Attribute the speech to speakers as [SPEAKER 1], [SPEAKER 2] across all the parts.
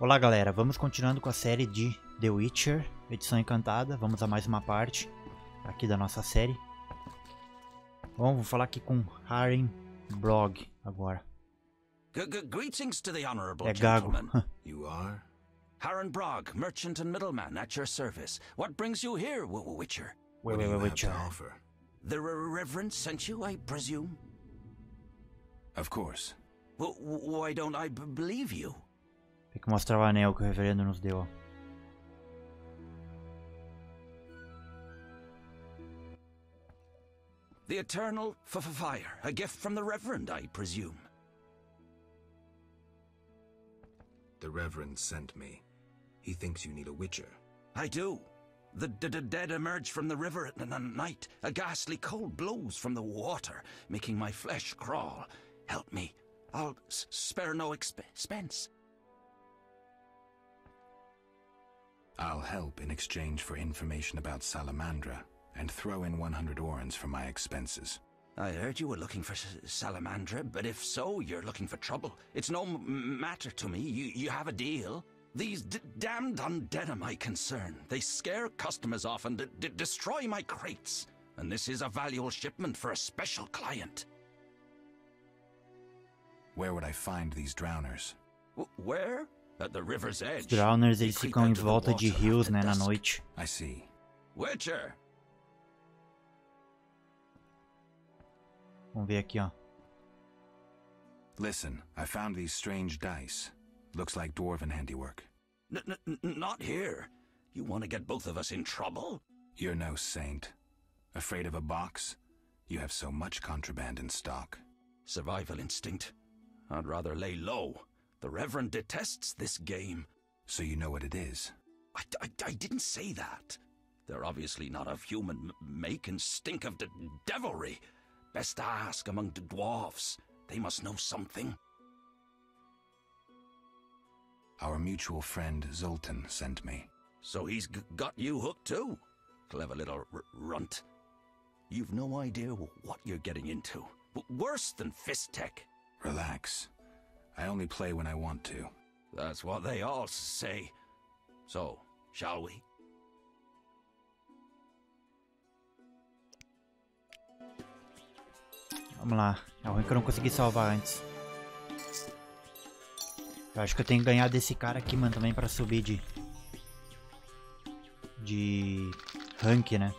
[SPEAKER 1] Olá galera, vamos continuando com a série de The Witcher, edição encantada, vamos a mais uma parte aqui da nossa série. Bom, vou falar aqui com Harim Brog agora.
[SPEAKER 2] Greetings to the honorable
[SPEAKER 1] É gago.
[SPEAKER 2] gentleman.
[SPEAKER 3] You are?
[SPEAKER 2] Haran Brog, merchant and middleman, at your service. What brings you here, w w Witcher?
[SPEAKER 1] Wait,
[SPEAKER 3] what
[SPEAKER 1] wait,
[SPEAKER 3] do you
[SPEAKER 1] wait,
[SPEAKER 3] have to
[SPEAKER 1] Witcher.
[SPEAKER 3] offer?
[SPEAKER 2] The Re- Reverend sent you, I presume?
[SPEAKER 3] Of course.
[SPEAKER 2] W why don't I b believe you?
[SPEAKER 1] Tem que mostrar o anel que o reverendo nos deu.
[SPEAKER 2] The eternal f f fire, a gift from the Reverend, I presume.
[SPEAKER 3] The Reverend sent me. He thinks you need a witcher.
[SPEAKER 2] I do. The d d dead emerge from the river at n- n- night. A ghastly cold blows from the water, making my flesh crawl. Help me. I'll s- spare no exp- expense.
[SPEAKER 3] I'll help in exchange for information about Salamandra, and throw in 100 orens for my expenses.
[SPEAKER 2] I heard you were looking for S- Salamandra, but if so, you're looking for trouble. It's no m- matter to me. You, you have a deal. These d- damned undead are my concern. They scare customers off and d- d- destroy my crates. And this is a valuable shipment for a special client.
[SPEAKER 3] Where would I find these drowners?
[SPEAKER 2] W- where? At the river's edge.
[SPEAKER 1] Os Drowners
[SPEAKER 2] They
[SPEAKER 1] eles
[SPEAKER 2] creep
[SPEAKER 1] ficam em
[SPEAKER 2] out of the
[SPEAKER 1] volta de rios, né, na noite.
[SPEAKER 3] I see.
[SPEAKER 2] Witcher!
[SPEAKER 1] Vamos ver aqui, ó.
[SPEAKER 3] Listen, I found these strange dice. Looks like dwarven handiwork.
[SPEAKER 2] N- n- n- not here. You want to get both of us in trouble?
[SPEAKER 3] You're no saint. Afraid of a box? You have so much contraband in stock.
[SPEAKER 2] Survival instinct. I'd rather lay low. The Reverend detests this game.
[SPEAKER 3] So you know what it is.
[SPEAKER 2] I, I, I didn't say that. They're obviously not of human make and stink of the devilry. Best ask among the dwarfs. They must know something.
[SPEAKER 3] Our mutual friend Zoltan sent me.
[SPEAKER 2] So he's g- got you hooked too. Clever little r- runt. You've no idea what you're getting into. W- worse than fist tech.
[SPEAKER 3] Relax. I only play when I want to.
[SPEAKER 2] That's what they all say. So, shall we?
[SPEAKER 1] Vamos lá. É ruim que eu não consegui salvar antes. Eu acho que eu tenho que ganhar desse cara aqui, mano, também pra subir de... De... Rank, né?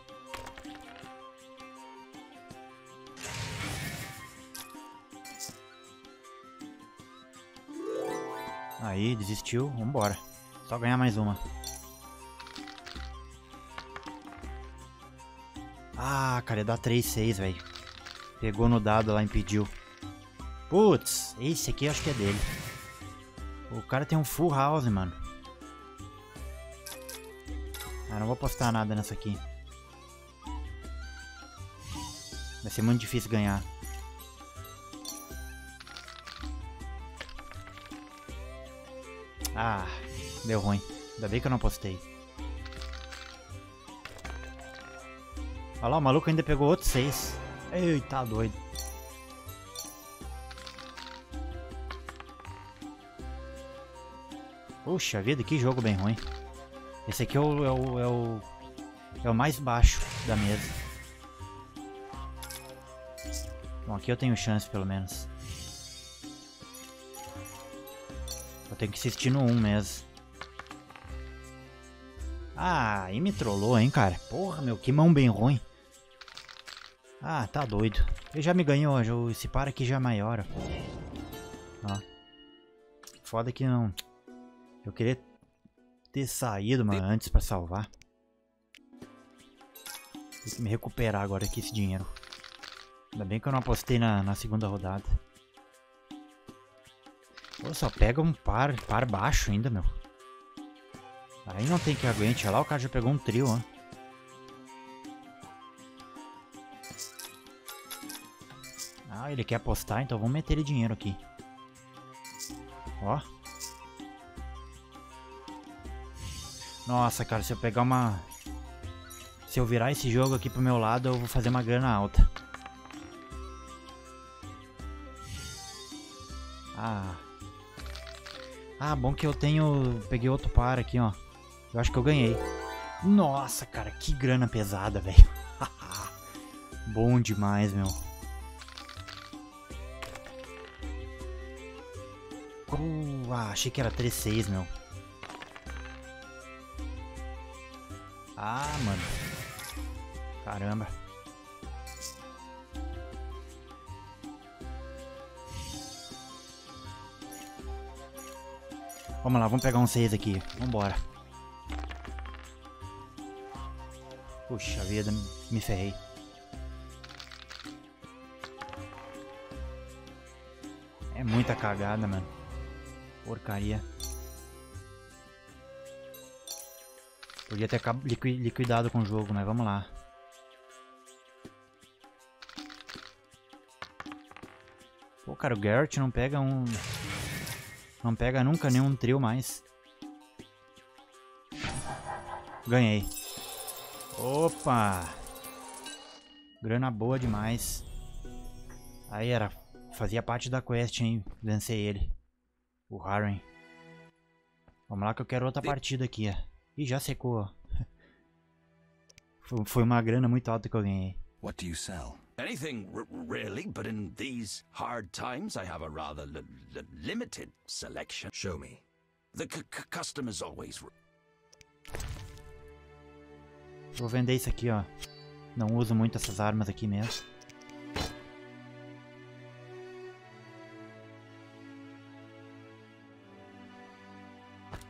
[SPEAKER 1] Aí, desistiu. Vambora. Só ganhar mais uma. Ah, cara, ia dar 3-6, velho. Pegou no dado lá, impediu. Putz, esse aqui acho que é dele. O cara tem um full house, mano. Ah, não vou apostar nada nessa aqui. Vai ser muito difícil ganhar. Ah, deu ruim. Ainda bem que eu não apostei. Olha lá, o maluco ainda pegou outro 6. Eita, doido. Puxa vida, que jogo bem ruim. Esse aqui é o, é o, é o, é o mais baixo da mesa. Bom, aqui eu tenho chance pelo menos. Tenho que insistir no 1 mesmo. Ah, aí me trollou, hein, cara. Porra, meu, que mão bem ruim. Ah, tá doido. Ele já me ganhou, esse par aqui já é maior. ó. Ó. Foda que não... Eu queria ter saído, mano, antes pra salvar. Tem que me recuperar agora aqui esse dinheiro. Ainda bem que eu não apostei na, na segunda rodada. Pô, só pega um par, par baixo ainda, meu. Aí não tem que aguente. Olha lá, o cara já pegou um trio, ó. Ah, ele quer apostar, então vamos meter ele dinheiro aqui. Ó. Nossa, cara, se eu pegar uma... Se eu virar esse jogo aqui pro meu lado, eu vou fazer uma grana alta. Ah. Ah, bom que eu tenho... Peguei outro par aqui, ó. Eu acho que eu ganhei. Nossa, cara, que grana pesada, velho. bom demais, meu. Uh, ah, achei que era 3-6, meu. Ah, mano. Caramba. Vamos lá, vamos pegar um 6 aqui. Vambora. Puxa vida, me ferrei. É muita cagada, mano. Porcaria. Podia ter liquidado com o jogo, mas vamos lá. Pô, cara, o Garrett não pega um... Não pega nunca nenhum trio mais. Ganhei. Opa! Grana boa demais. Aí era... Fazia parte da quest, hein? Vencei ele. O Harren. Vamos lá que eu quero outra partida aqui, ó. Ih, já secou, Foi uma grana muito alta que eu ganhei.
[SPEAKER 3] What do you sell?
[SPEAKER 2] Anything, really, but in these hard times I have a rather limited selection.
[SPEAKER 3] Show me.
[SPEAKER 2] The custom is always...
[SPEAKER 1] Vou vender isso aqui, ó. Não uso muito essas armas aqui mesmo.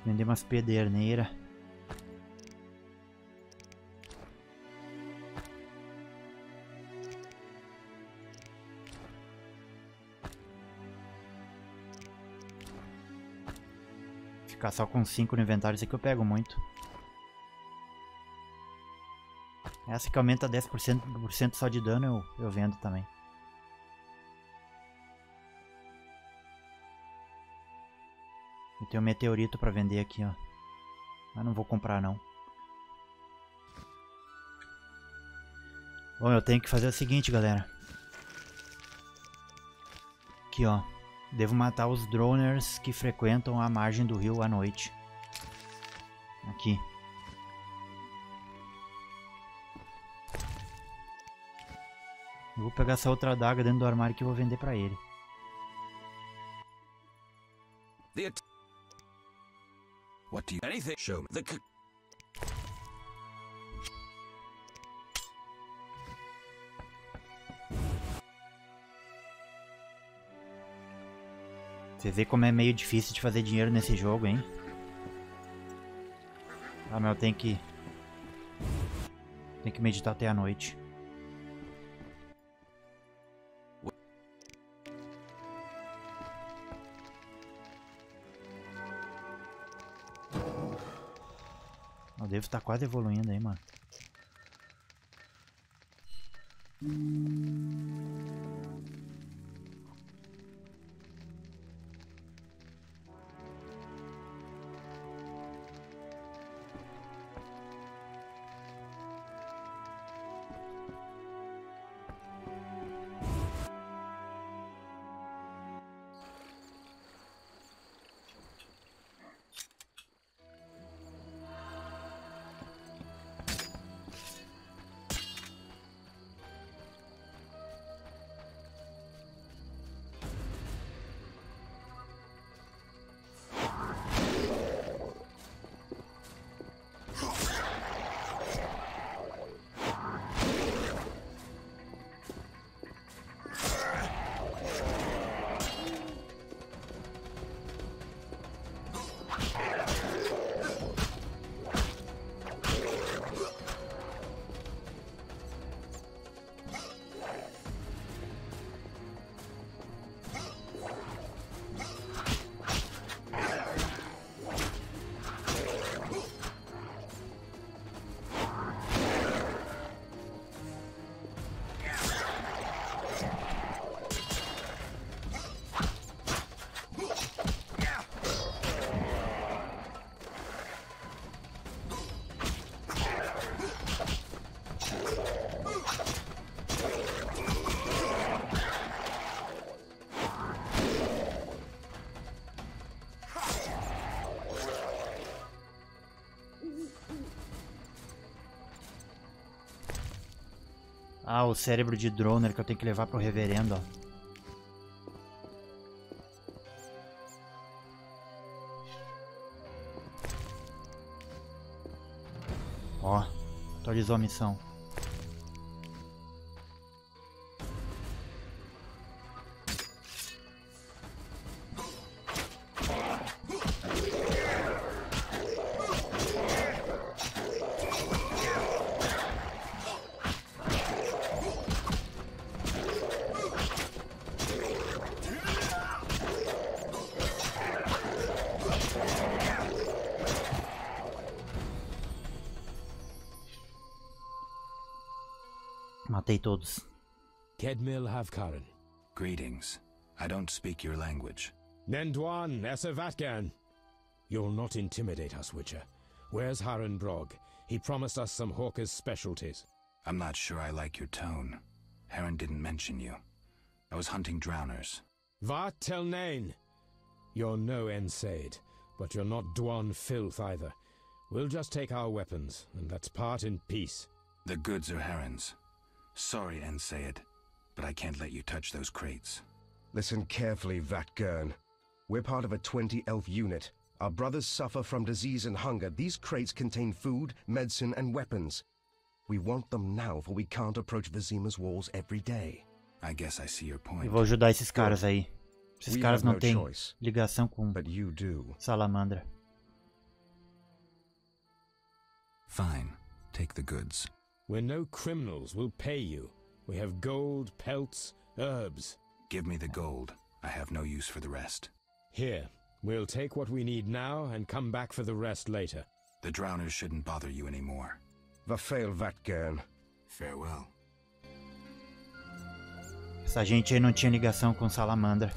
[SPEAKER 1] Vender umas pederneiras. Ficar só com 5 no inventário, isso aqui eu pego muito. Essa que aumenta 10% só de dano eu, eu vendo também. E tem um meteorito pra vender aqui, ó. Mas não vou comprar, não. Bom, eu tenho que fazer o seguinte, galera. Aqui, ó. Devo matar os droners que frequentam a margem do rio à noite. Aqui. vou pegar essa outra adaga dentro do armário que eu vou vender pra ele.
[SPEAKER 3] What do you... Anything. Show me. The
[SPEAKER 1] Você vê como é meio difícil de fazer dinheiro nesse jogo, hein? Ah, mas eu tenho que... Tem que meditar até a noite. Eu devo estar quase evoluindo aí, mano. O cérebro de droner que eu tenho que levar pro reverendo, ó. Ó, atualizou a missão.
[SPEAKER 4] Havkaran.
[SPEAKER 3] Greetings. I don't speak your language.
[SPEAKER 4] Nendwan Esavatgan. You'll not intimidate us, Witcher. Where's Haran Brog? He promised us some Hawker's specialties.
[SPEAKER 3] I'm not sure I like your tone. Heron didn't mention you. I was hunting drowners.
[SPEAKER 4] Va Telnain. You're no Ensaid, but you're not Dwan filth either. We'll just take our weapons, and let's part in peace.
[SPEAKER 3] The goods are Heron's. Sorry, Ensayed, but I can't let you touch those crates.
[SPEAKER 5] Listen carefully, Vatgern. We're part of a 20-elf unit. Our brothers suffer from disease and hunger. These crates contain food, medicine, and weapons. We want them now, for we can't approach Vizima's walls every day.
[SPEAKER 3] I guess I see your point.
[SPEAKER 1] vou ajudar esses caras aí. Esses
[SPEAKER 5] We
[SPEAKER 1] caras
[SPEAKER 5] have
[SPEAKER 1] não
[SPEAKER 5] no
[SPEAKER 1] têm
[SPEAKER 5] choice,
[SPEAKER 1] ligação com
[SPEAKER 5] but you do.
[SPEAKER 1] salamandra.
[SPEAKER 3] Fine. Take the goods.
[SPEAKER 4] We're no criminals. We'll pay you. We have gold, pelts, herbs.
[SPEAKER 3] Give me the gold. I have no use for the rest.
[SPEAKER 4] Here, we'll take what we need now and come back for the rest later.
[SPEAKER 3] The drowners shouldn't bother you anymore.
[SPEAKER 5] Vafail Vatgern.
[SPEAKER 3] Farewell.
[SPEAKER 1] Essa gente aí não tinha ligação com salamandra.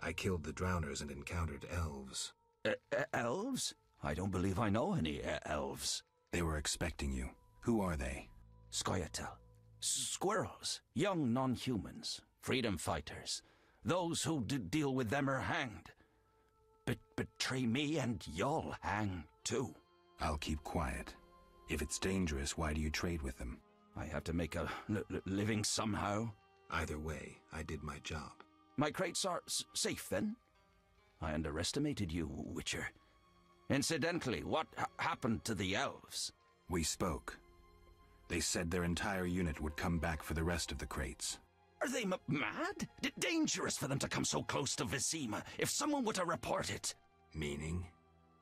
[SPEAKER 3] I killed the drowners and encountered elves.
[SPEAKER 2] E- elves? I don't believe I know any e- elves.
[SPEAKER 3] They were expecting you. Who are they?
[SPEAKER 2] Scoia'tael. Squirrels. Young non-humans. Freedom fighters. Those who deal with them are hanged. Bet- betray me and you'll hang too.
[SPEAKER 3] I'll keep quiet. If it's dangerous, why do you trade with them?
[SPEAKER 2] I have to make a li- li- living somehow.
[SPEAKER 3] Either way, I did my job.
[SPEAKER 2] My crates are s- safe then? I underestimated you, Witcher. Incidentally, what ha- happened to the elves?
[SPEAKER 3] We spoke. They said their entire unit would come back for the rest of the crates.
[SPEAKER 2] Are they m- mad? D- dangerous for them to come so close to Vizima. If someone were to report it,
[SPEAKER 3] Meaning?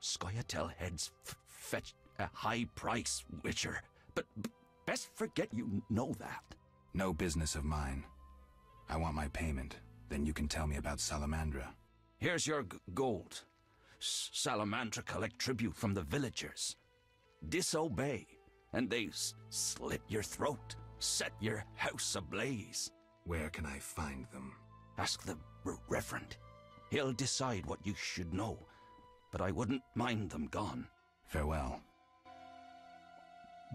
[SPEAKER 2] Scoia'tael heads f- fetch a high price, Witcher. But b- best forget you know that.
[SPEAKER 3] No business of mine. I want my payment. Then you can tell me about Salamandra.
[SPEAKER 2] Here's your g- gold. S- Salamandra collect tribute from the villagers. Disobey, and they s- slit your throat, set your house ablaze.
[SPEAKER 3] Where can I find them?
[SPEAKER 2] Ask the r- Reverend. He'll decide what you should know, but I wouldn't mind them gone.
[SPEAKER 3] Farewell.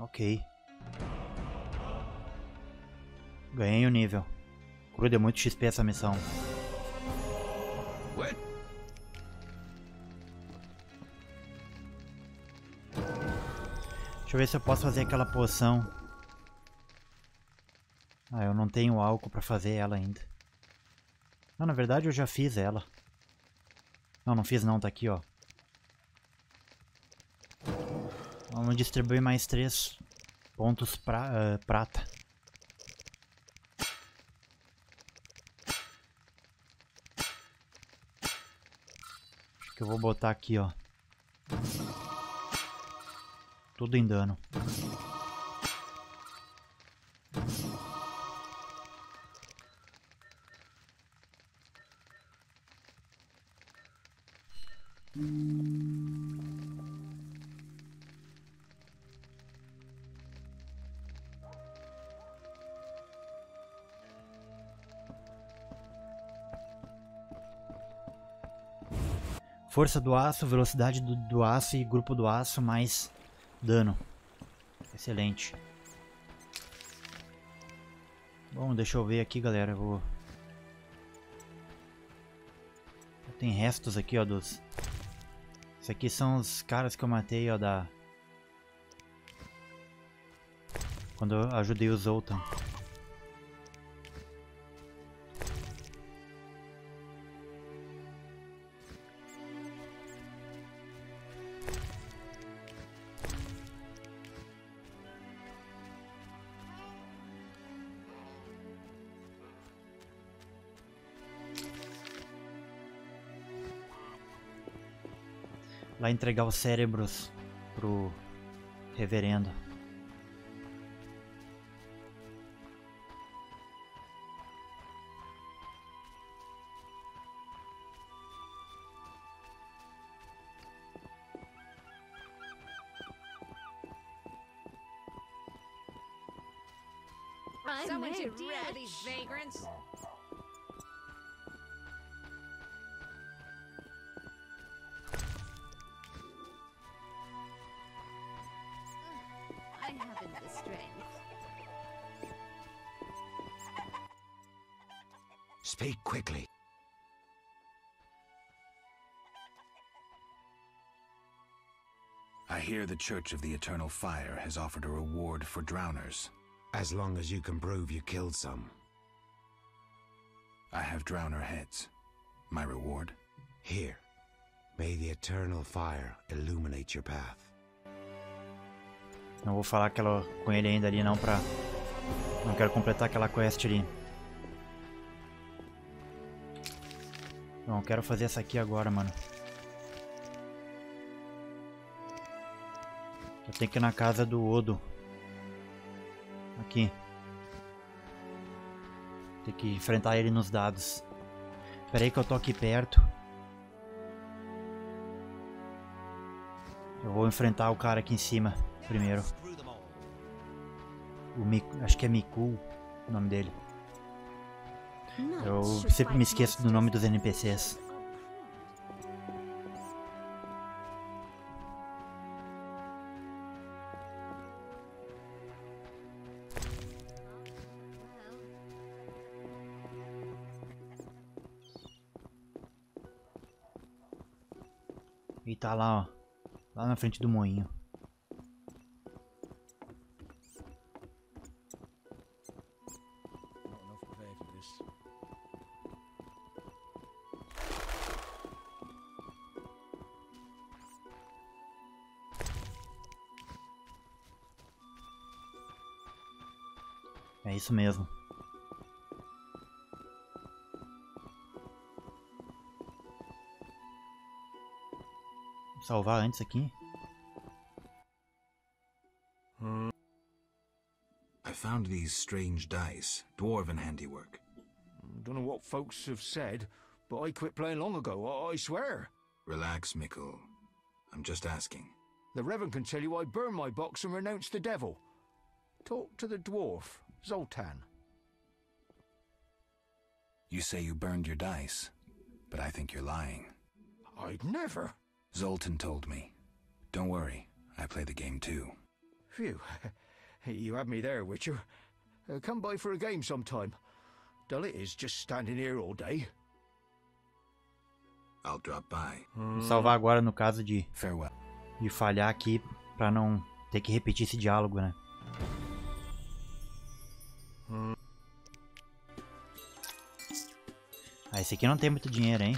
[SPEAKER 1] Ok. Ganhei o nível. Cru deu muito XP essa missão.
[SPEAKER 2] What?
[SPEAKER 1] Deixa eu ver se eu posso fazer aquela poção. Ah, eu não tenho álcool pra fazer ela ainda. Não, na verdade eu já fiz ela. Não, não fiz não, tá aqui, ó. Vamos distribuir mais três pontos pra, ah, prata. Que eu vou botar aqui, ó. Tudo em dano. Força do aço, velocidade do, do aço e grupo do aço mais dano. Excelente. Bom, deixa eu ver aqui, galera. Eu vou... Tem restos aqui, ó, dos... Esses aqui são os caras que eu matei, ó, da... Quando eu ajudei o Zoltan. Entregar os cérebros pro reverendo.
[SPEAKER 6] Someone should deal with these
[SPEAKER 7] ditch.
[SPEAKER 6] vagrants.
[SPEAKER 3] Hear the Church of the Eternal Fire has offered a reward for drowners.
[SPEAKER 8] As long as you can prove you killed some.
[SPEAKER 3] I have drowner heads. My reward?
[SPEAKER 8] Here. May the eternal fire illuminate your path.
[SPEAKER 1] Não vou falar aquela, com ele ainda ali não pra... Não quero completar aquela quest ali. Não, quero fazer essa aqui agora, mano. Tenho que ir na casa do Odo. Aqui. Tem que enfrentar ele nos dados. Espera aí que eu tô aqui perto. Eu vou enfrentar o cara aqui em cima primeiro. O Miku, acho que é Miku o nome dele. Eu sempre me esqueço do nome dos NPCs. E tá lá, ó. Lá na frente do moinho. É isso mesmo. Salvar antes aqui. Hmm.
[SPEAKER 3] I found these strange dice, dwarven handiwork.
[SPEAKER 9] Don't know what folks have said, but I quit playing long ago, I, I swear.
[SPEAKER 3] Relax, Mikkel. I'm just asking.
[SPEAKER 9] The Reverend can tell you I burned my box and renounced the devil. Talk to the dwarf, Zoltan.
[SPEAKER 3] You say you burned your dice, but I think you're lying.
[SPEAKER 9] I'd never.
[SPEAKER 3] Zoltan told me. Don't worry, I play the game too.
[SPEAKER 9] Phew. You had me there, Witcher. Uh, come by for a game sometime. Dull it is just standing here all day.
[SPEAKER 3] I'll drop by.
[SPEAKER 1] Vou salvar agora no caso de,
[SPEAKER 3] Farewell.
[SPEAKER 1] de falhar aqui pra não ter que repetir esse diálogo, né? Ah, esse aqui não tem muito dinheiro, hein?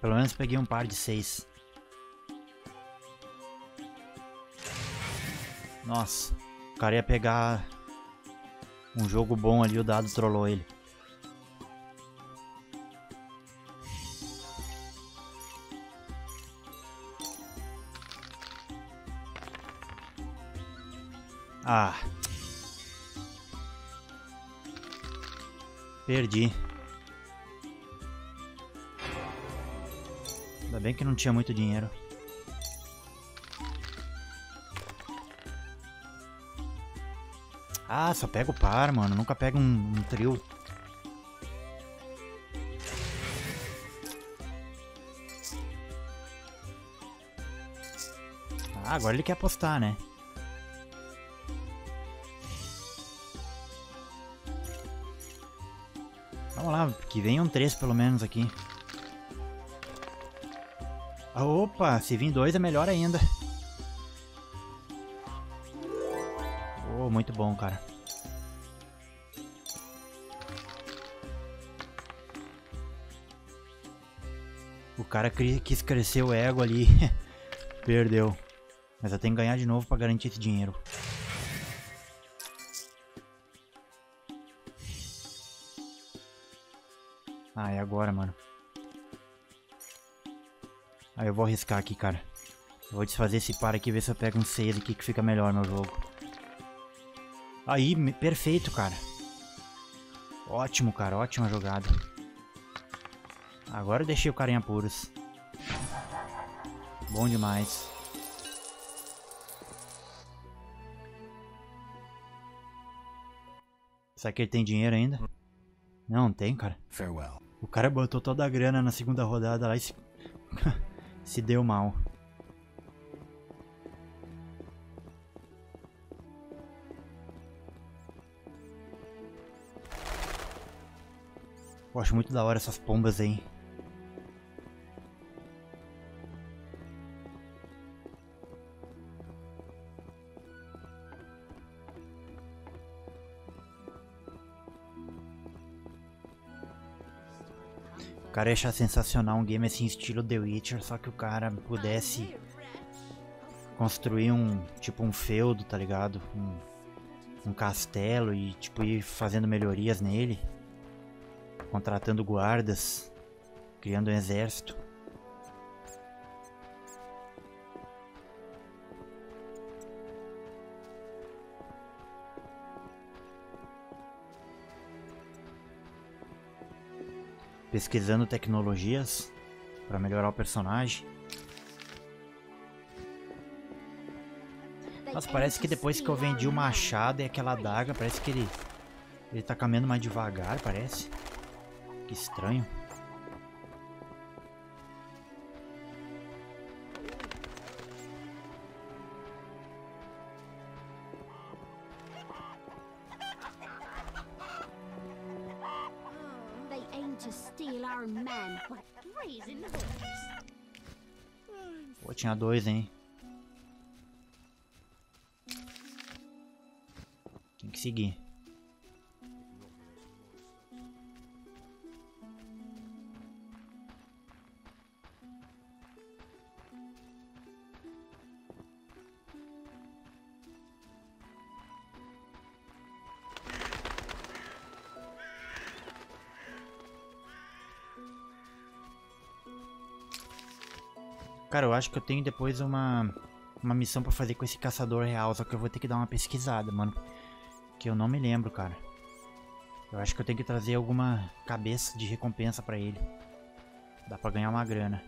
[SPEAKER 1] Pelo menos peguei um par de seis. Nossa, o cara ia pegar um jogo bom ali, o dado trollou ele. Ah. Perdi. bem que não tinha muito dinheiro. Ah, só pega o par, mano. Nunca pega um, um trio. Ah, agora ele quer apostar, né? Vamos lá, que venham três pelo menos aqui. Opa, se vir dois é melhor ainda. Oh, muito bom, cara. O cara quis crescer o ego ali. Perdeu. Mas eu tenho que ganhar de novo pra garantir esse dinheiro. Ah, é agora, mano. Ah, eu vou arriscar aqui, cara. Eu vou desfazer esse par aqui e ver se eu pego um 6 aqui que fica melhor no jogo. Aí, perfeito, cara. Ótimo, cara. Ótima jogada. Agora eu deixei o cara em apuros. Bom demais. Será que ele tem dinheiro ainda? Não, não tem, cara.
[SPEAKER 3] Farewell.
[SPEAKER 1] O cara botou toda a grana na segunda rodada lá e se, se deu mal. Eu acho muito da hora essas pombas aí. Cara ia achar sensacional um game assim, estilo The Witcher, só que o cara pudesse construir um, tipo um feudo, tá ligado? Um, um castelo e tipo ir fazendo melhorias nele, contratando guardas, criando um exército. Pesquisando tecnologias para melhorar o personagem. Nossa, parece que depois que eu vendi o machado e aquela adaga, parece que ele ele tá caminhando mais devagar, parece. Que estranho. Tinha dois, hein? Tem que seguir. Cara, eu acho que eu tenho depois uma, uma missão pra fazer com esse caçador real, só que eu vou ter que dar uma pesquisada, mano. Que eu não me lembro, cara. Eu acho que eu tenho que trazer alguma cabeça de recompensa pra ele. Dá pra ganhar uma grana.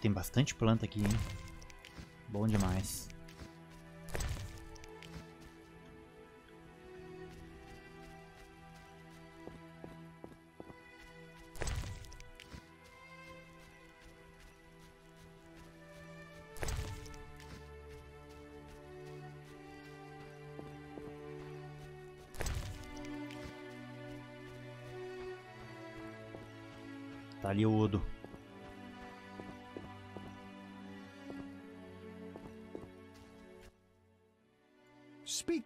[SPEAKER 1] Tem bastante planta aqui, hein? Bom demais. Tá ali o Odo.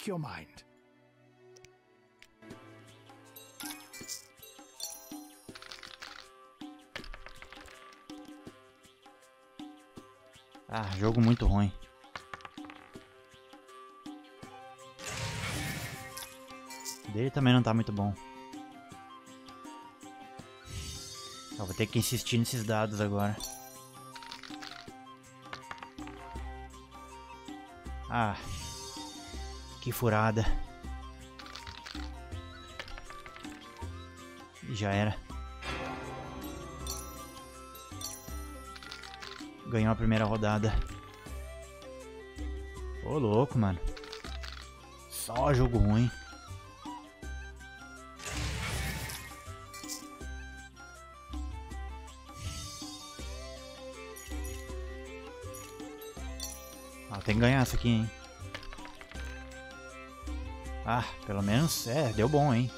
[SPEAKER 6] Your mind.
[SPEAKER 1] Ah, jogo muito ruim. Dele também não tá muito bom. Eu vou ter que insistir nesses dados agora. Ah. Que furada. Já era. Ganhou a primeira rodada. Ô louco, mano. Só jogo ruim. Ah, tem que ganhar essa aqui, hein. Ah, pelo menos, é, deu bom, hein.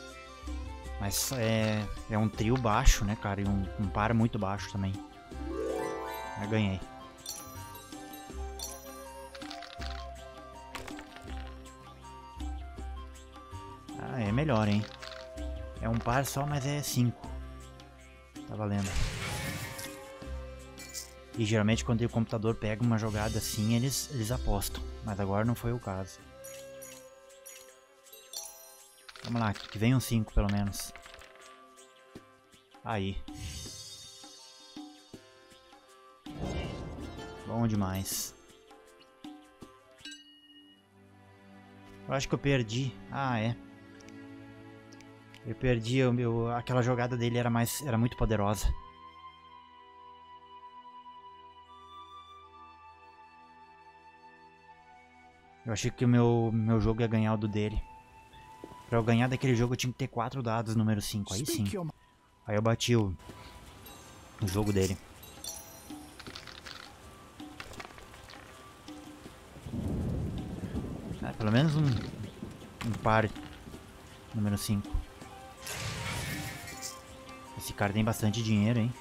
[SPEAKER 1] Mas é, é um trio baixo, né, cara, e um, um par muito baixo também. Mas ganhei. Ah, é melhor, hein. É um par só, mas é cinco. Tá valendo. E geralmente quando o computador pega uma jogada assim, eles, eles apostam. Mas agora não foi o caso. Vamos lá, que vem um 5 pelo menos. Aí. Bom demais. Eu acho que eu perdi. Ah, é. Eu perdi o meu. Aquela jogada dele era mais. era muito poderosa. Eu achei que o meu, meu jogo ia ganhar o do dele. Pra eu ganhar daquele jogo eu tinha que ter 4 dados número 5, aí sim. Aí eu bati o, o jogo dele. É, pelo menos um, um par número 5. Esse cara tem bastante dinheiro, hein?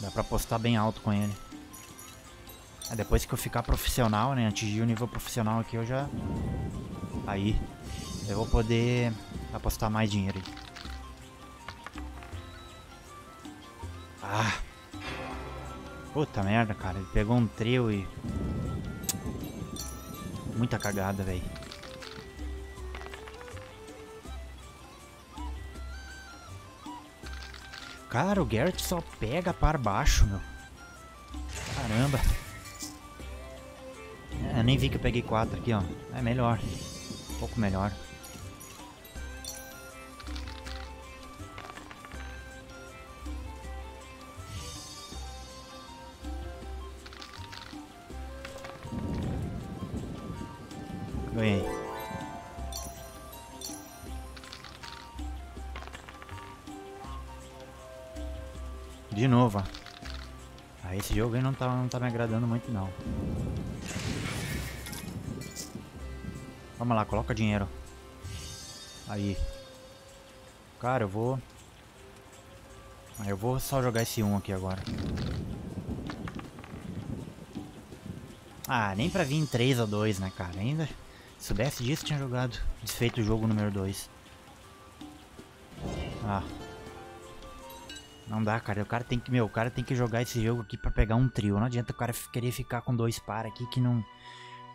[SPEAKER 1] Dá pra apostar bem alto com ele. É, depois que eu ficar profissional, né? Atingir o nível profissional aqui, eu já... Aí, eu vou poder apostar mais dinheiro aí. Ah! Puta merda, cara. Ele pegou um trio e... Muita cagada, velho. Cara, o Garrett só pega par baixo, meu. Caramba. É, eu nem vi que eu peguei 4 aqui, ó. É melhor. Um pouco melhor. Aí não tá, não tá me agradando muito, não. Vamos lá, coloca dinheiro. Aí. Cara, eu vou... Eu vou só jogar esse 1 aqui agora. Ah, nem pra vir em 3 ou 2, né, cara? Ainda... Se soubesse disso, tinha jogado. Desfeito o jogo número 2. Não dá, cara. O cara tem que, meu, o cara tem que jogar esse jogo aqui pra pegar um trio. Não adianta o cara querer ficar com dois par aqui que não,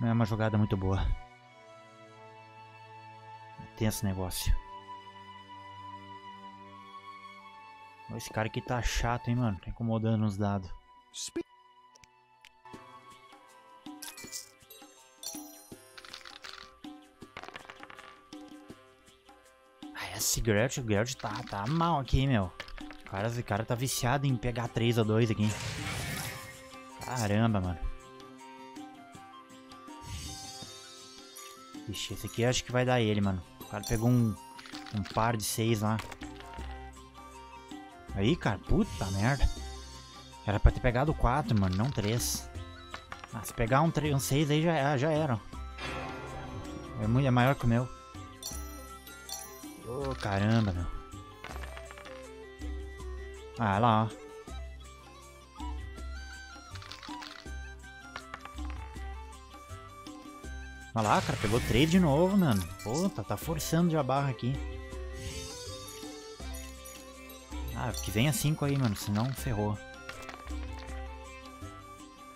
[SPEAKER 1] não é uma jogada muito boa. Tem esse negócio. Esse cara aqui tá chato, hein, mano. Tá incomodando nos dados. Ah, esse Geralt, o tá, tá mal aqui, meu. O cara, esse cara tá viciado em pegar 3 a 2 aqui. Caramba, mano. Ixi, esse aqui acho que vai dar ele, mano. O cara pegou um, um par de 6 lá. Aí, cara, puta merda. Era pra ter pegado 4, mano, não 3. Ah, se pegar um 6 um aí já, já era. É, é maior que o meu. Ô, oh, caramba, meu. Ah, lá, ó. Olha lá, cara, pegou 3 de novo, mano. Puta, tá forçando de a barra aqui. Ah, que venha 5 aí, mano, senão ferrou.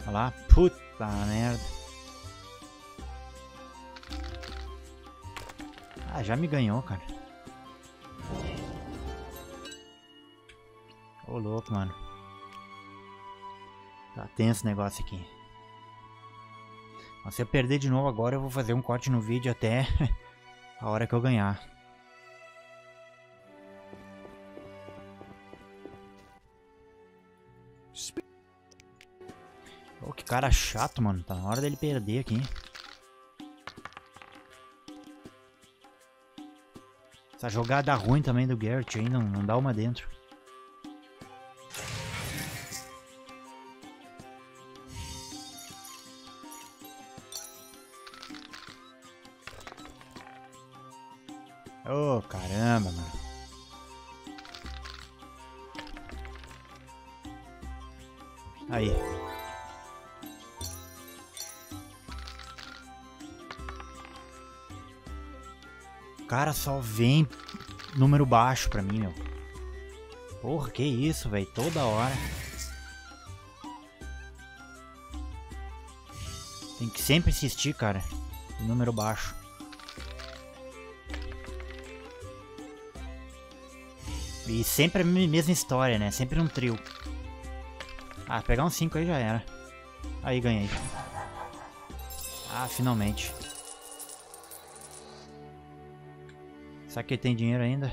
[SPEAKER 1] Olha lá, puta merda. Ah, já me ganhou, cara. Louco, mano. Tá tenso esse negócio aqui. Mas se eu perder de novo agora, eu vou fazer um corte no vídeo até a hora que eu ganhar. Oh, que cara chato, mano. Tá na hora dele perder aqui. Essa jogada ruim também do Garrett aí, não, não dá uma dentro. Oh, caramba, mano. Aí. Cara, só vem número baixo pra mim, meu. Porra, que isso, velho. Toda hora. Tem que sempre insistir, cara. Número baixo. E sempre a mesma história, né? Sempre um trio. Ah, pegar um 5 aí já era. Aí ganhei. Ah, finalmente. Será que tem dinheiro ainda?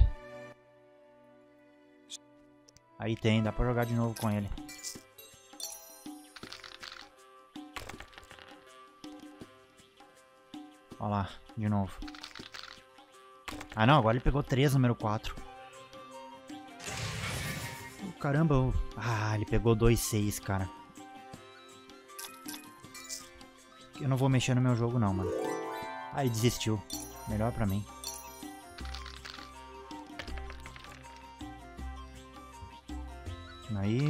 [SPEAKER 1] Aí tem, dá pra jogar de novo com ele. Olha lá, de novo. Ah não, agora ele pegou 3, número 4. Caramba, eu... ah, ele pegou 2, 6, cara. Eu não vou mexer no meu jogo não, mano. Aí desistiu. Melhor pra mim. Aí...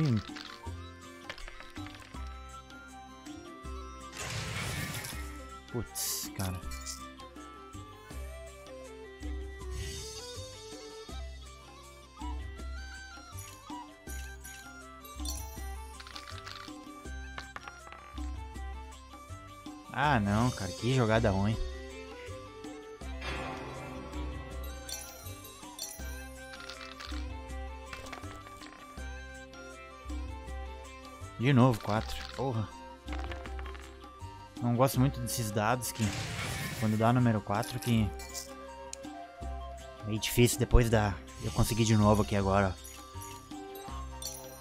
[SPEAKER 1] Ah, não, cara. Que jogada ruim. De novo, 4. Porra. Não gosto muito desses dados que... Quando dá número 4 que... É meio difícil depois da... Eu conseguir de novo aqui agora,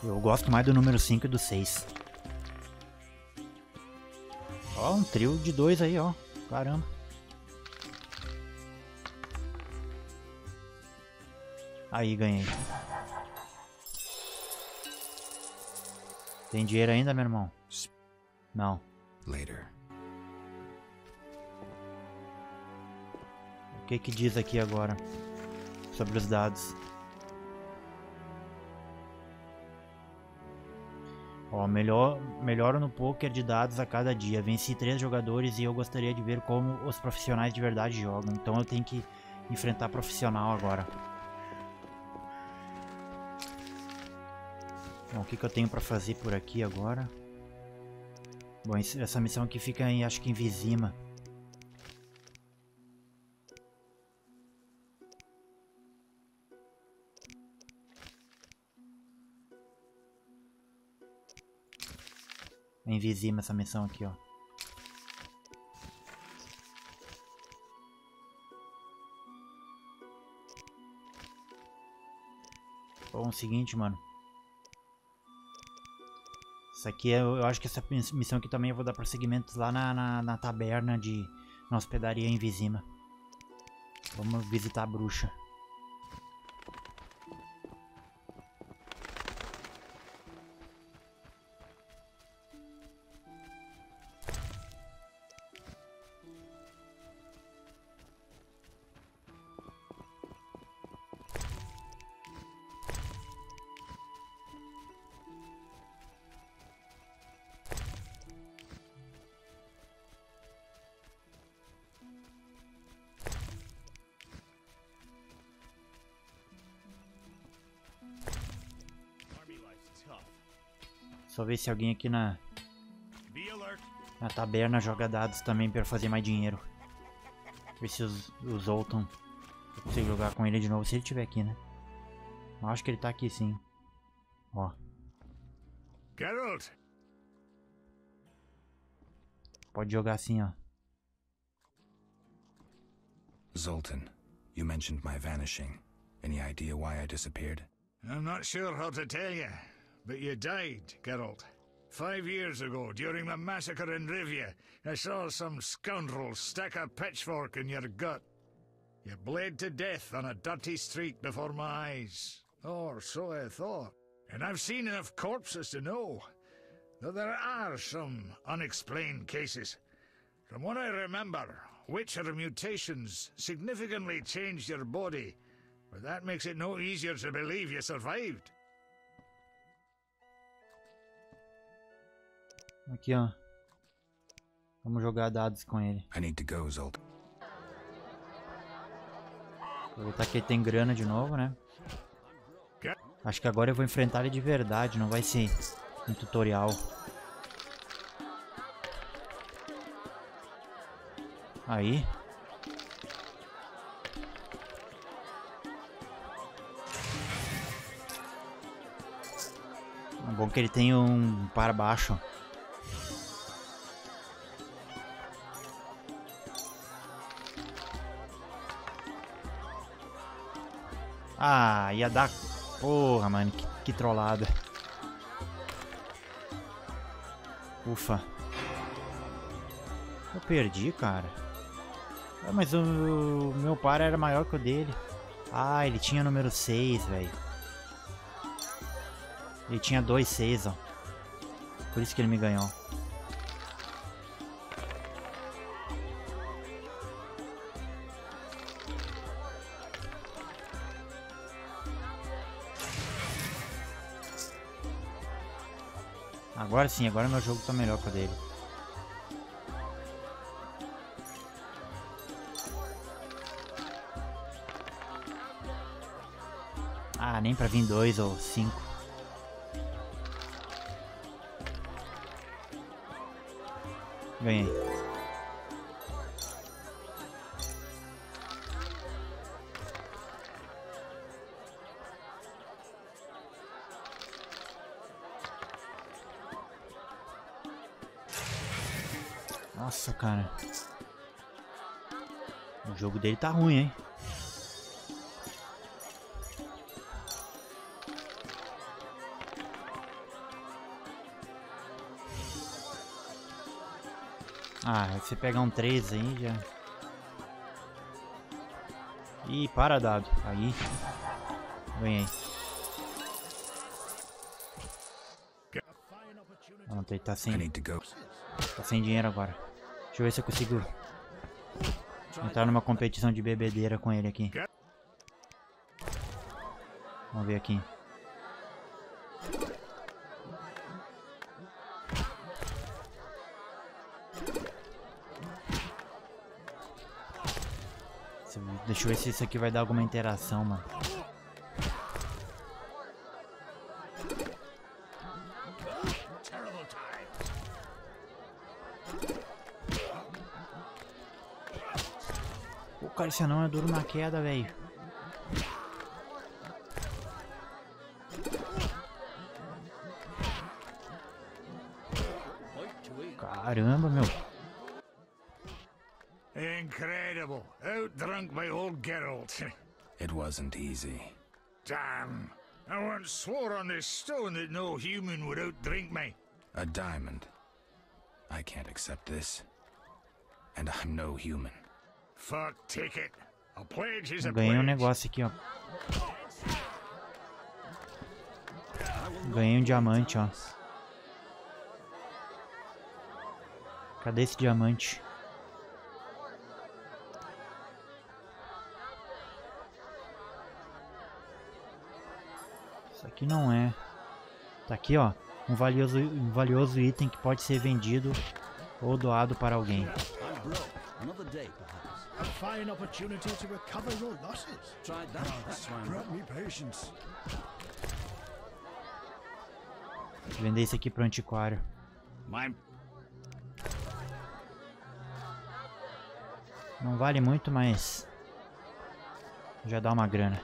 [SPEAKER 1] Eu gosto mais do número 5 e do 6. Ó, um trio de dois aí, ó. Caramba. Aí, ganhei. Tem dinheiro ainda, meu irmão? Não.
[SPEAKER 3] Later.
[SPEAKER 1] O que que diz aqui agora? Sobre os dados. Ó, melhor, melhoro no poker de dados a cada dia. Venci três jogadores e eu gostaria de ver como os profissionais de verdade jogam. Então eu tenho que enfrentar profissional agora. Bom, o que, que eu tenho pra fazer por aqui agora? Bom, essa missão aqui fica em, acho que em Vizima. É Vizima essa missão aqui, ó. Bom, é o seguinte, mano. Isso aqui, eu, eu acho que essa missão aqui também eu vou dar prosseguimento lá na, na, na taberna de... Na hospedaria em Vizima. Vamos visitar a bruxa. Ver se alguém aqui na na taberna joga dados também para fazer mais dinheiro. Ver se os, os Zoltan eu consigo jogar com ele de novo se ele estiver aqui, né? Eu acho que ele tá aqui sim. Ó.
[SPEAKER 10] Geralt.
[SPEAKER 1] Pode jogar assim, ó.
[SPEAKER 3] Zoltan, you mentioned my vanishing. Any idea why I disappeared?
[SPEAKER 6] I'm not sure how to tell you, but you died, Geralt. Five years ago, during the massacre in Rivia, I saw some scoundrel stick a pitchfork in your gut. You bled to death on a dirty street before my eyes. Or so I thought. And I've seen enough corpses to know that there are some unexplained cases. From what I remember, Witcher mutations significantly changed your body, but that makes it no easier to believe you survived.
[SPEAKER 1] Aqui, ó. Vamos jogar dados com ele.
[SPEAKER 3] I need to go, Zoltan.
[SPEAKER 1] Aproveitar que ele tem grana de novo, né? Acho que agora eu vou enfrentar ele de verdade, não vai ser um tutorial. Aí. É bom que ele tem um para baixo. Ah, ia dar... Porra, mano, que, que trollada. Ufa. Eu perdi, cara. Ah, mas o, o meu par era maior que o dele. Ah, ele tinha número 6, velho. Ele tinha dois 6, ó. Por isso que ele me ganhou. Agora sim, agora meu jogo tá melhor que dele. Ah, nem pra vir dois ou cinco. Ganhei. Cara. O jogo dele tá ruim, hein? Ah, você pegar um 3 aí já. Ih, para dado. Aí. Ganhei. Não, ele tá
[SPEAKER 3] I
[SPEAKER 1] sem, tá sem dinheiro agora. Deixa eu ver se eu consigo entrar numa competição de bebedeira com ele aqui. Vamos ver aqui. Deixa eu ver se isso aqui vai dar alguma interação, mano. Anão é duro na queda, velho. Caramba, meu.
[SPEAKER 6] Incredible. Outdrunk by old Geralt.
[SPEAKER 3] It wasn't easy.
[SPEAKER 6] Damn. I once swore on this stone that no human would outdrink me.
[SPEAKER 3] A diamond. I can't accept this. And I'm no human.
[SPEAKER 1] Ganhei um negócio aqui, ó. Ganhei um diamante, ó. Cadê esse diamante? Isso aqui não é. Tá aqui, ó. Um valioso, um valioso item que pode ser vendido ou doado para alguém.
[SPEAKER 10] I'm broke. Another day, perhaps.
[SPEAKER 6] A fine opportunity to recover your losses.
[SPEAKER 10] Tried that. That's why I'm
[SPEAKER 6] Grant me patience.
[SPEAKER 1] Vender isso aqui pro antiquário. Não vale muito, mas já dá uma grana.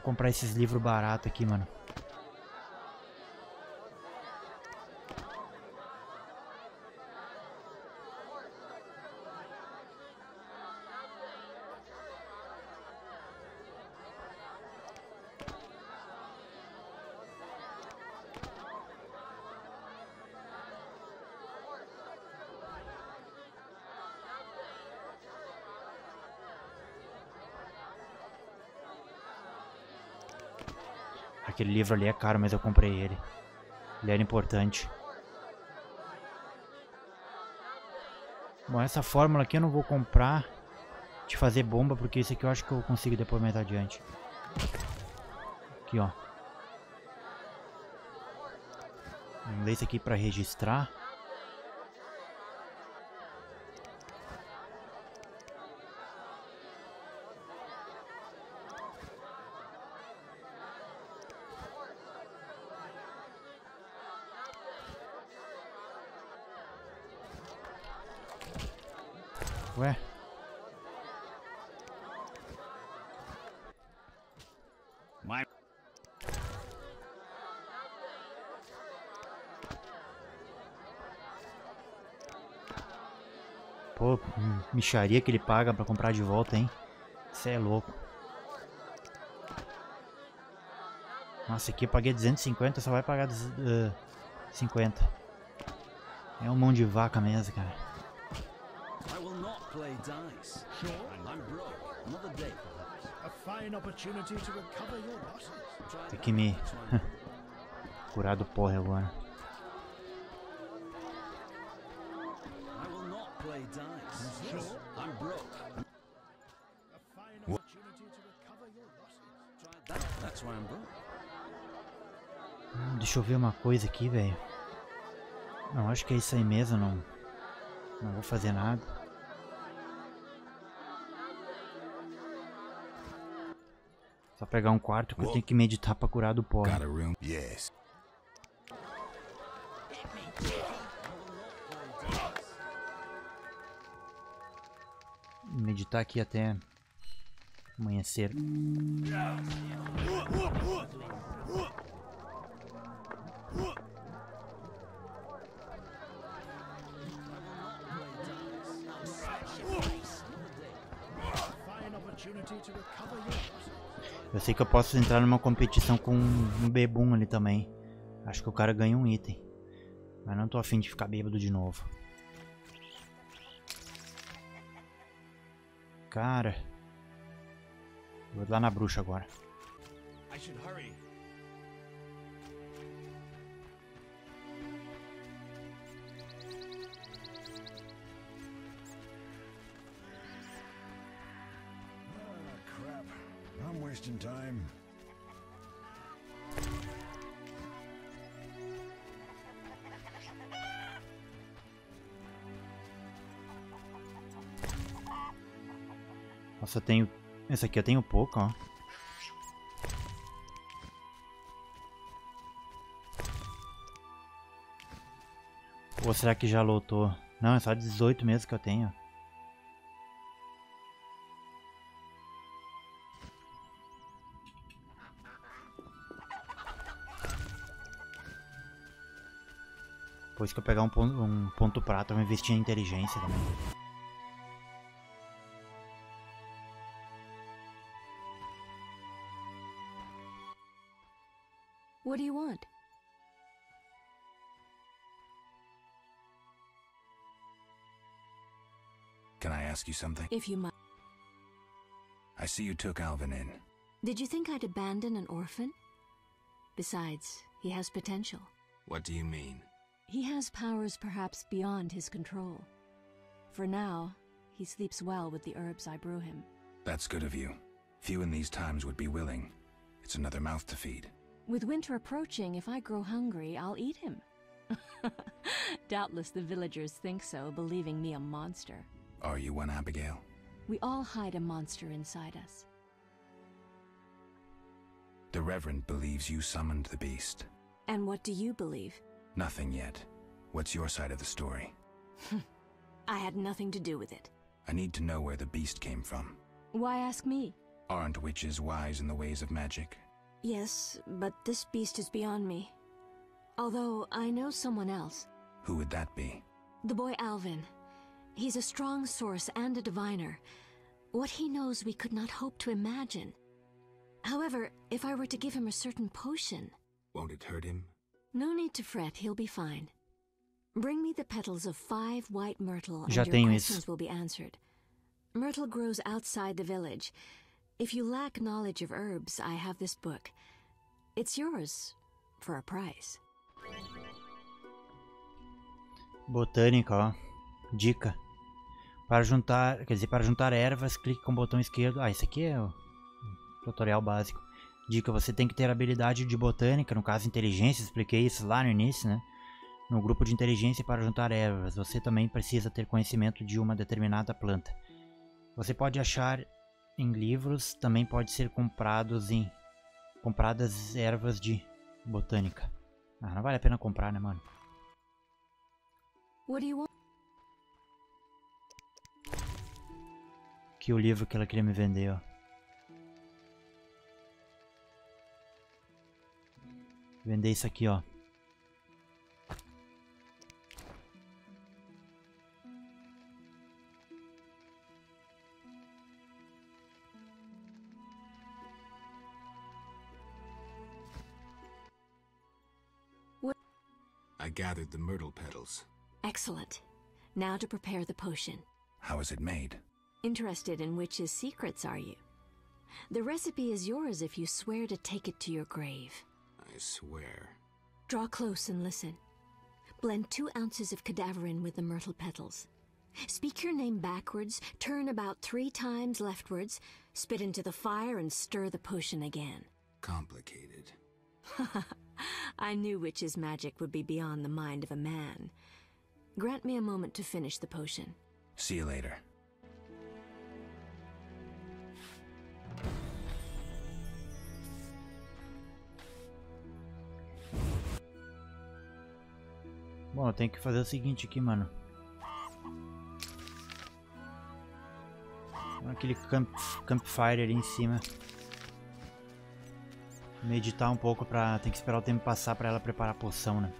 [SPEAKER 1] Vou comprar esses livros baratos aqui, mano. Aquele livro ali é caro, mas eu comprei ele. Ele era importante. Bom, essa fórmula aqui eu não vou comprar de fazer bomba, porque isso aqui eu acho que eu consigo depois mais adiante. Aqui, ó. Vamos ler isso aqui para registrar. Ué?
[SPEAKER 6] My
[SPEAKER 1] Pô, hum, micharia que ele paga pra comprar de volta, hein? Cê é louco. Nossa, aqui eu paguei 250, só vai pagar uh, 50. É um mão de vaca mesmo, cara.
[SPEAKER 10] I will not play dice.
[SPEAKER 11] Sure.
[SPEAKER 10] I'm broke. Another day, perhaps.
[SPEAKER 11] A fine opportunity to recover your losses.
[SPEAKER 1] Tem que me curar do porre agora.
[SPEAKER 10] I will not play dice.
[SPEAKER 11] Sure.
[SPEAKER 10] I'm broke.
[SPEAKER 11] A fine opportunity to recover your losses.
[SPEAKER 10] That, that's why I'm broke.
[SPEAKER 1] Hum, deixa eu ver uma coisa aqui, velho. Não, acho que é isso aí mesmo, não. Não vou fazer nada. Só pegar um quarto que eu tenho que meditar pra curar do
[SPEAKER 3] a room? Yes.
[SPEAKER 1] Meditar aqui até amanhecer. Eu sei que eu posso entrar numa competição com um bebum ali também. Acho que o cara ganha um item. Mas não tô afim de ficar bêbado de novo. Cara. Vou lá na bruxa agora.
[SPEAKER 11] Hurry.
[SPEAKER 1] Nossa, tenho. Essa aqui eu tenho pouco, ó. Ou será que já lotou? Não, é só 18 mesmo que eu tenho. Depois que eu pegar um ponto, um ponto prata, eu vou investir em inteligência também.
[SPEAKER 3] Ask you something?
[SPEAKER 12] If you might.
[SPEAKER 3] I see you took Alvin in.
[SPEAKER 12] Did you think I'd abandon an orphan? Besides, he has potential.
[SPEAKER 3] What do you mean?
[SPEAKER 12] He has powers perhaps beyond his control. For now, he sleeps well with the herbs I brew him.
[SPEAKER 3] That's good of you. Few in these times would be willing. It's another mouth to feed.
[SPEAKER 12] With winter approaching, if I grow hungry, I'll eat him. Doubtless the villagers think so, believing me a monster.
[SPEAKER 3] Are you one, Abigail?
[SPEAKER 12] We all hide a monster inside us.
[SPEAKER 3] The Reverend believes you summoned the beast.
[SPEAKER 12] And what do you believe?
[SPEAKER 3] Nothing yet. What's your side of the story?
[SPEAKER 12] I had nothing to do with it.
[SPEAKER 3] I need to know where the beast came from.
[SPEAKER 12] Why ask me?
[SPEAKER 3] Aren't witches wise in the ways of magic?
[SPEAKER 12] Yes, but this beast is beyond me. Although I know someone else.
[SPEAKER 3] Who would that be?
[SPEAKER 12] The boy Alvin. He's a strong source and a diviner. What he knows we could not hope to imagine. However, if I were to give him a certain potion,
[SPEAKER 3] Won't it hurt him?
[SPEAKER 12] no need to fret, he'll be fine. Bring me the petals of five white myrtle and
[SPEAKER 1] Já
[SPEAKER 12] your questions
[SPEAKER 1] isso.
[SPEAKER 12] will be answered. Myrtle grows outside the village. If you lack knowledge of herbs, I have this book. It's yours for a price.
[SPEAKER 1] Botânica, ó. Dica. Para juntar, quer dizer, para juntar ervas, clique com o botão esquerdo. Ah, isso aqui é o tutorial básico. Dica, você tem que ter habilidade de botânica, no caso inteligência, expliquei isso lá no início, né? No grupo de inteligência para juntar ervas, você também precisa ter conhecimento de uma determinada planta. Você pode achar em livros, também pode ser comprados em compradas ervas de botânica. Ah, não vale a pena comprar, né, mano?
[SPEAKER 12] What do you want?
[SPEAKER 1] Que o livro que ela queria me vender, ó. Vender isso aqui, ó.
[SPEAKER 3] I gathered the myrtle petals.
[SPEAKER 12] Excellent. Now to prepare the potion.
[SPEAKER 3] How is it made?
[SPEAKER 12] Interested in witches' secrets, are you? The recipe is yours if you swear to take it to your grave.
[SPEAKER 3] I swear.
[SPEAKER 12] Draw close and listen. Blend two ounces of cadaverin with the myrtle petals. Speak your name backwards, turn about three times leftwards, spit into the fire, and stir the potion again.
[SPEAKER 3] Complicated.
[SPEAKER 12] I knew witches' magic would be beyond the mind of a man. Grant me a moment to finish the potion.
[SPEAKER 3] See you later.
[SPEAKER 1] Bom, eu tenho que fazer o seguinte aqui, mano. Aquele camp, campfire ali em cima. Meditar um pouco pra... Tem que esperar o tempo passar pra ela preparar a poção, né?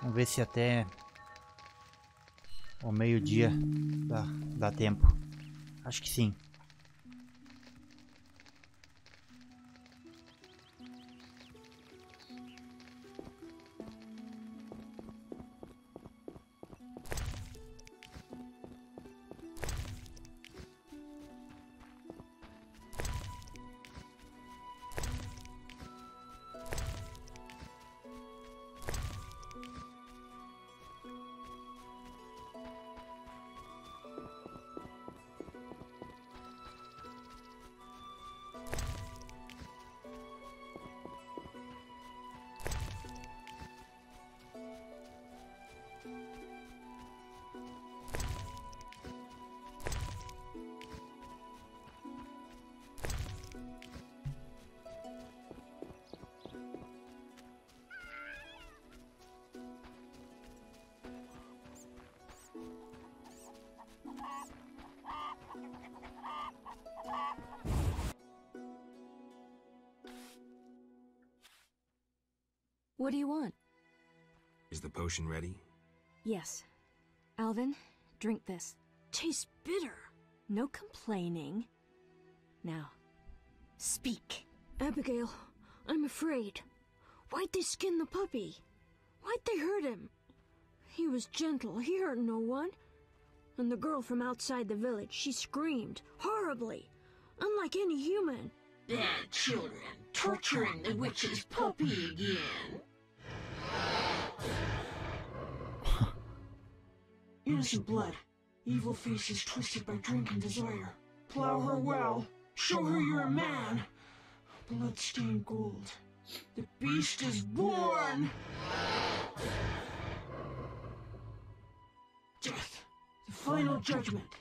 [SPEAKER 1] Vamos ver se até o meio-dia dá, dá tempo. Acho que sim.
[SPEAKER 12] What do you want?
[SPEAKER 3] Is the potion ready?
[SPEAKER 12] Yes. Alvin, drink this. Tastes bitter. No complaining. Now, speak. Abigail, I'm afraid. Why'd they skin the puppy? Why'd they hurt him? He was gentle. He hurt no one. And the girl from outside the village, she screamed horribly, unlike any human.
[SPEAKER 13] Bad children torturing the witch's puppy again.
[SPEAKER 14] Innocent blood. Evil faces twisted by drink and desire. Plow her well. Show her you're a man. Blood-stained gold. The beast is born! Death. The final judgment.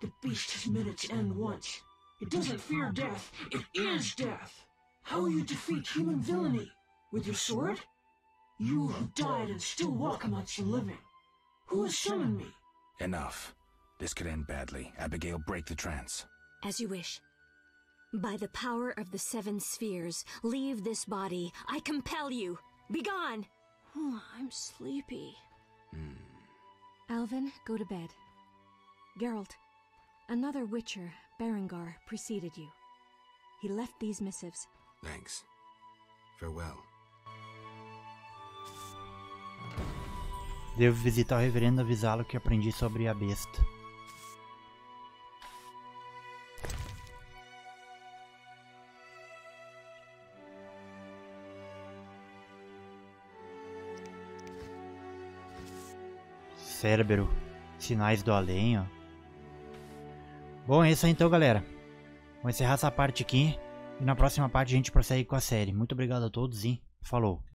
[SPEAKER 14] The beast has met its end once. It doesn't fear death. It is death. How will you defeat human villainy? With your sword? You who died and still walk amongst the living. Who has summoned me?
[SPEAKER 3] Enough. This could end badly. Abigail, break the trance.
[SPEAKER 12] As you wish. By the power of the seven spheres, leave this body. I compel you. Begone! Oh, I'm sleepy. Hmm. Alvin, go to bed. Geralt, another Witcher, Berengar, preceded you. He left these missives.
[SPEAKER 3] Thanks. Farewell.
[SPEAKER 1] Devo visitar o reverendo e avisá-lo que aprendi sobre a besta. Cérebro, sinais do além, ó. Bom, é isso aí então, galera. Vou encerrar essa parte aqui e na próxima parte a gente prossegue com a série. Muito obrigado a todos e falou!